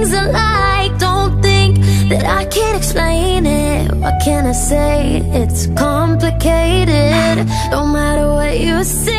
things I like Don't think that I can't explain it. What can I say? It's complicated. No matter what you say